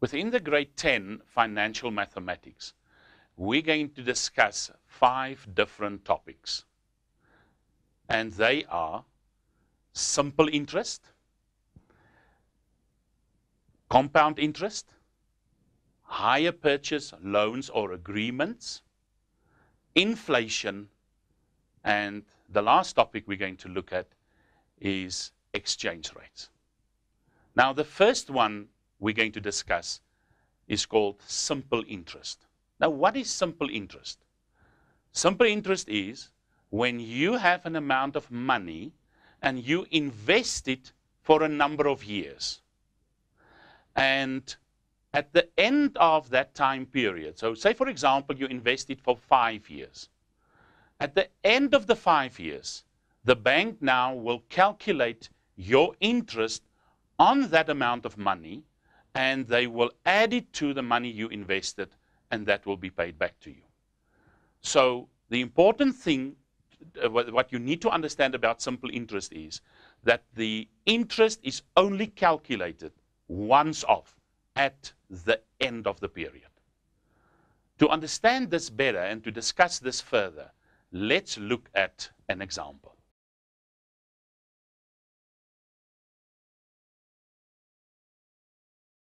Within the grade 10 financial mathematics, we're going to discuss five different topics. And they are simple interest, compound interest, hire purchase loans or agreements, inflation, and the last topic we're going to look at is exchange rates. Now, the first one we're going to discuss is called simple interest. Now, what is simple interest? Simple interest is when you have an amount of money and you invest it for a number of years. And at the end of that time period, so say for example, you invested for five years. At the end of the five years, the bank now will calculate your interest on that amount of money and they will add it to the money you invested and that will be paid back to you. So the important thing, uh, what you need to understand about simple interest is that the interest is only calculated once off at the end of the period. To understand this better and to discuss this further, let's look at an example.